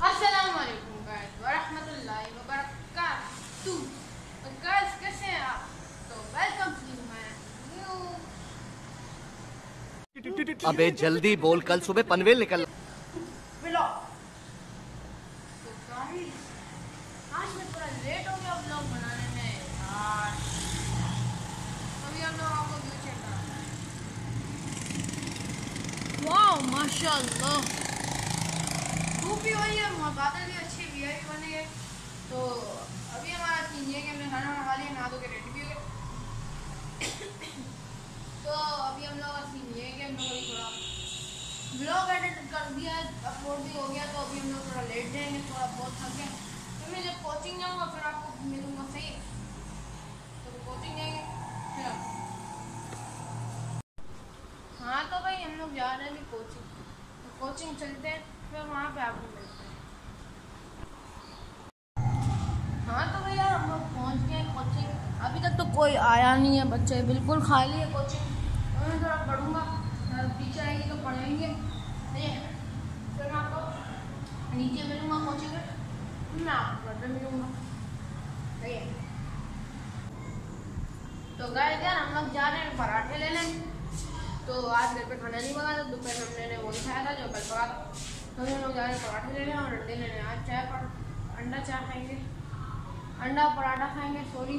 Guys वरहमतुल्लाहि तो guys कैसे हैं आप? तो वेलकम टू माय न्यू अबे जल्दी बोल कल सुबह पनवेल निकल व्लॉग तो गाइस आज मैं थोड़ा लेट हो गया व्लॉग बनाने में। यार अभी हम लोग आपको व्यू चेक कराते हैं। वाह माशाल्लाह। धूप भी हुई है बादल भी अच्छे वी आई बने तो अभी हमारा सीन ये कि हमने खाना खा लिया नहा धो के रेडी भी हो। गए तो अभी हम लोग का सीन ये है कि हम लोग थोड़ा ब्लॉग एडिट कर दिया अपलोड भी हो गया तो अभी हम लोग थोड़ा लेट जाएँगे, थोड़ा बहुत थक गए। तो मैं जब कोचिंग जाऊँगा, फिर आपको मिलूँगा, सही तो कोचिंग जाएँगे, फिर आप। हाँ तो भाई हम लोग जा रहे हैं कोचिंग तो कोचिंग चलते हैं, फिर वहाँ पे आपको मिलते हैं हाँ तो भैया हम लोग पहुँच गए कोचिंग अभी तक तो कोई आया नहीं है, बच्चे बिल्कुल खाली है कोचिंग। मैं थोड़ा पढ़ूँगा टीचर आएँगे तो पढ़ेंगे फिर मैं आपको नीचे मिलूँगा कोचिंग में मैं आपको घर पे मिलूँगा। तो गाय यार, हम लोग जा रहे हैं पराठे लेने। तो आज घर पे खाना नहीं मंगा था, दोपहर हमने वही खाया था, जो कल पका था। तो हम लोग जा रहे हैं पराठे लेने और अंडे लेने। आज चाय पर अंडा चाय खाएँगे। अंडा पराठा खाएँगे सॉरी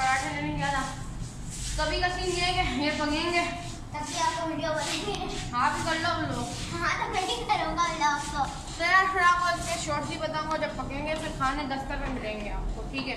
पराठे लेने गया था। कभी का सीन ये है कि ये पकेंगे तभी आपको वीडियो बनेगी आप ही कर लो हम लोग हाँ तो मैं ही करूँगा व्लॉग तो फिर आपको शॉर्टली बताऊँगा ही बताऊँगा जब पकेंगे फिर खाने दस्तर में मिलेंगे आपको ठीक है?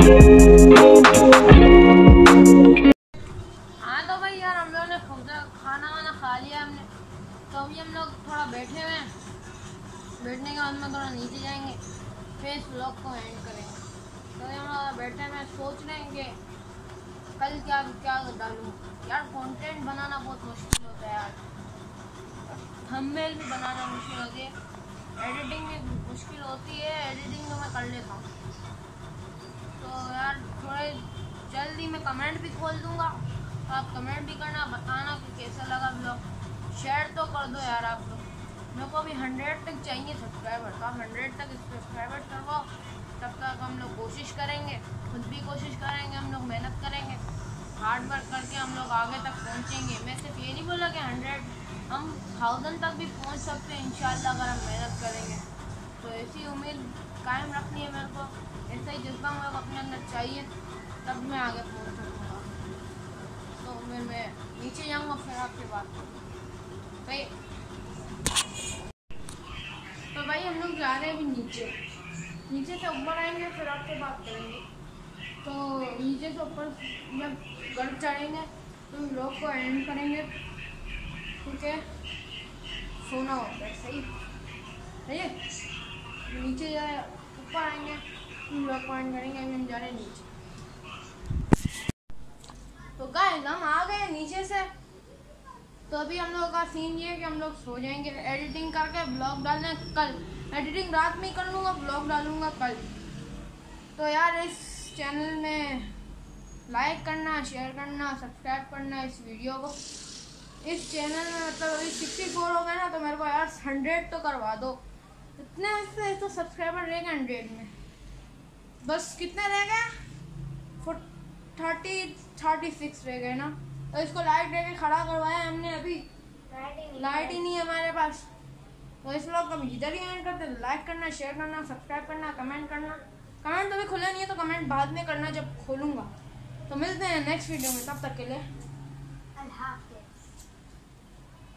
तो भाई यार, हम ने खाना वाना खा लिया हमने। तो हम लोग थोड़ा बैठे हुए हैं। बैठने के बाद में नीचे जाएँगे को करेंगे। तो हम लोग बैठे में सोच रहे हैं कि कल क्या क्या यार बनाना बहुत मुश्किल होता है यार। थंबनेल भी बनाना मुश्किल होती है। एडिटिंग भी मुश्किल होती है एडिटिंग तो मैं कर लेता हूँ तो यार थोड़े जल्दी मैं कमेंट भी खोल दूँगा। आप कमेंट भी करना, बताना कि कैसा लगा ब्लॉग शेयर तो कर दो यार आप लोग। मेरे को अभी हंड्रेड तक चाहिए सब्सक्राइबर तो आप हंड्रेड तक सब्सक्राइबर करवाओ तब तक हम लोग कोशिश करेंगे, खुद भी कोशिश करेंगे, हम लोग मेहनत करेंगे। हार्ड वर्क करके हम लोग आगे तक पहुँचेंगे। मैं सिर्फ़ ये नहीं बोला कि हंड्रेड हम थाउज़ेंड तक भी पहुँच सकते हैं इन अगर हम मेहनत करेंगे। तो ऐसी उम्मीद कायम रखनी है मेरे को। ऐसा ही जज्बा मेरे को अपने अंदर चाहिए। तब मैं आगे पहुँच सकूँगा तो फिर मैं नीचे जाऊँगा, फिर आपसे बात करूँगा। सही तो भाई हम लोग जा रहे हैं अभी नीचे। नीचे से ऊपर आएँगे, फिर आपसे बात करेंगे। तो नीचे से ऊपर जब घर चढ़ेंगे तो लोग को एंड करेंगे। ठीक है? सोना होता है सही? है? नीचे जाए ऊपर आएँगे, हम लोग को एंड करेंगे, अभी हम जा रहे हैं नीचे तो गाइस हम आ गए नीचे से तो अभी हम लोगों का सीन ये है कि हम लोग सो जाएँगे। एडिटिंग करके ब्लॉग डालना कल। एडिटिंग रात में ही कर लूँगा ब्लॉग डालूँगा कल। तो यार, इस चैनल में लाइक करना शेयर करना सब्सक्राइब करना इस वीडियो को। इस चैनल में मतलब अभी सिक्सटी फोर हो गए ना तो मेरे को यार हंड्रेड तो करवा दो। इतने से तो सब्सक्राइबर रह गए हंड्रेड में। बस कितने रह गए? थर्टी थर्टी सिक्स रह गए ना। तो इसको लाइट लेके खड़ा करवाया हमने अभी। लाइट ही नहीं ही। हमारे पास। तो इस लोग कभी इधर ही एंड करते लाइक करना शेयर करना सब्सक्राइब करना कमेंट करना। कमेंट तो अभी खुला नहीं है तो कमेंट बाद में करना जब खोलूँगा। तो मिलते हैं नेक्स्ट वीडियो में तब तक के लिए।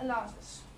अल्लाह हाफिज़।